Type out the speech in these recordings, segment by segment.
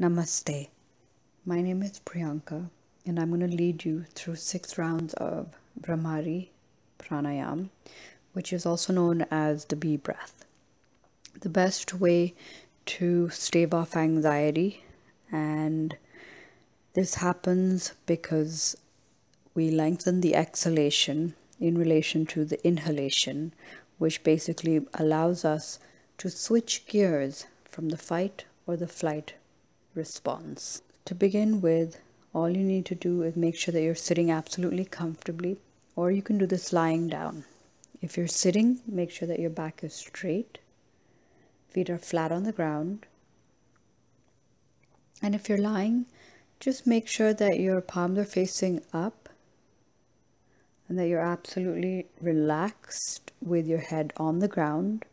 Namaste. My name is Priyanka, and I'm going to lead you through six rounds of Bhramari Pranayam, which is also known as the bee breath. The best way to stave off anxiety, and this happens because we lengthen the exhalation in relation to the inhalation, which basically allows us to switch gears from the fight or the flight response. To begin with, all you need to do is make sure that you're sitting absolutely comfortably, or you can do this lying down. If you're sitting, make sure that your back is straight, feet are flat on the ground. And if you're lying, just make sure that your palms are facing up and that you're absolutely relaxed with your head on the ground.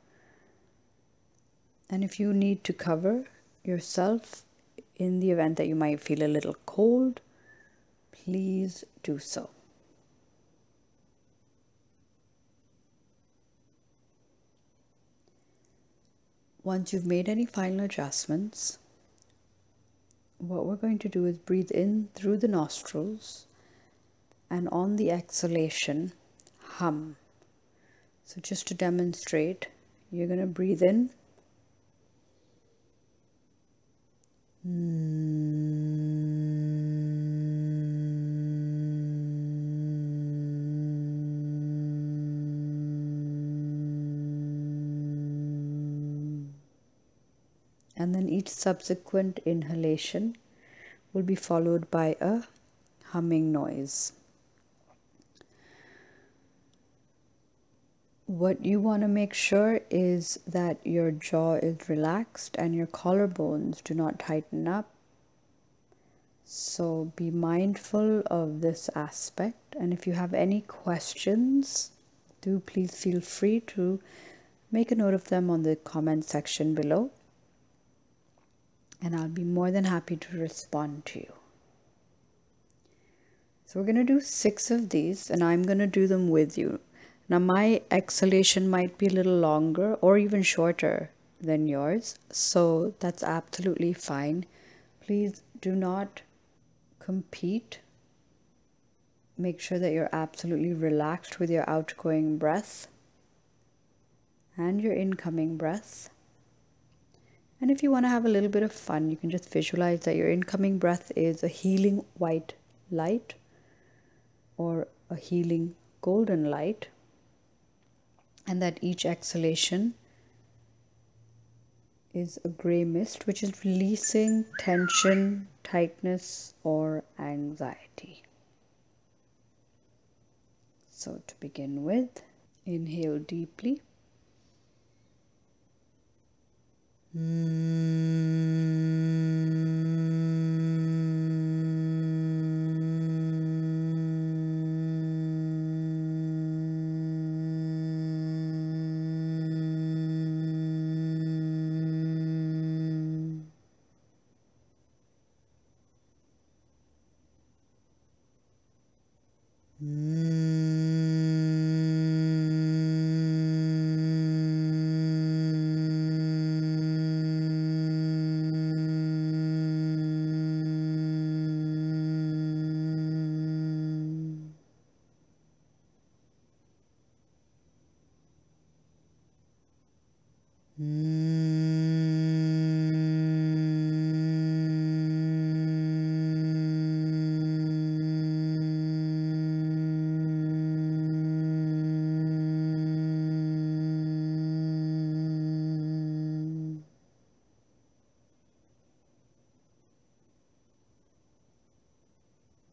And if you need to cover yourself in the event that you might feel a little cold, please do so. Once you've made any final adjustments, what we're going to do is breathe in through the nostrils and on the exhalation, hum. So, just to demonstrate, you're going to breathe in Hmm. and then each subsequent inhalation will be followed by a humming noise. What you want to make sure is that your jaw is relaxed and your collarbones do not tighten up. So be mindful of this aspect. And if you have any questions, do please feel free to make a note of them on the comment section below and I'll be more than happy to respond to you. So we're going to do six of these and I'm going to do them with you. Now my exhalation might be a little longer or even shorter than yours, so that's absolutely fine. Please do not compete. Make sure that you're absolutely relaxed with your outgoing breath and your incoming breath. And if you want to have a little bit of fun, you can just visualize that your incoming breath is a healing white light or a healing golden light, and that each exhalation is a gray mist, which is releasing tension, tightness, or anxiety. So, to begin with, inhale deeply. Mm.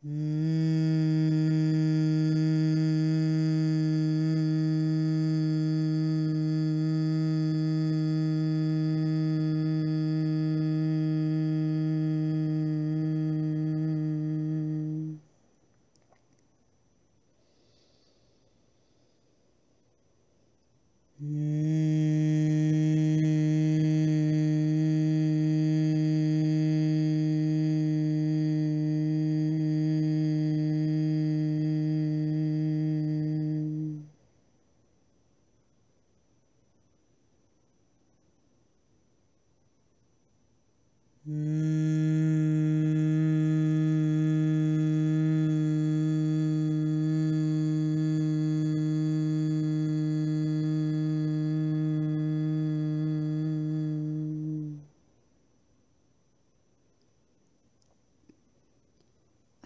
Yeah.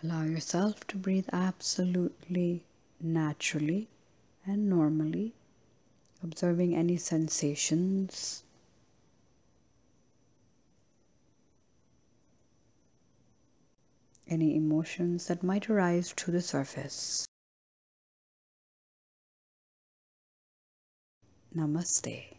Allow yourself to breathe absolutely naturally and normally, observing any sensations. Any emotions that might arise to the surface. Namaste.